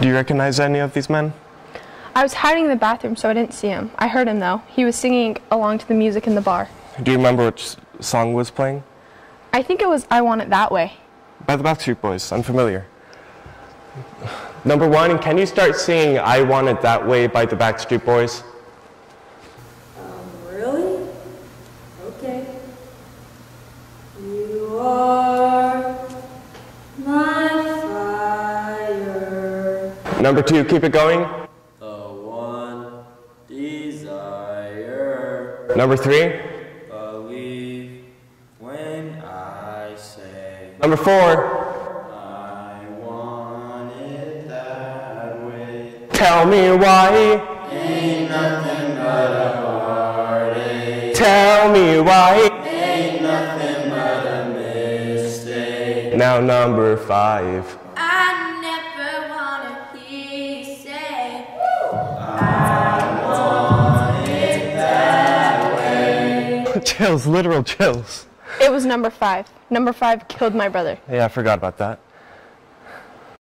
Do you recognize any of these men? I was hiding in the bathroom, so I didn't see him. I heard him, though. He was singing along to the music in the bar. Do you remember which song was playing? I think it was I Want It That Way. By the Backstreet Boys, unfamiliar. Number one, can you start singing I Want It That Way by the Backstreet Boys? Um, really? Okay. You Number two, keep it going. The one desire. Number three. Believe when I say Number four, I want it that way. tell me why. Ain't nothing but a heartache. Tell me why. Ain't nothing but a mistake. Now, number five. chills, literal chills. It was number five. Number five killed my brother. Yeah, I forgot about that.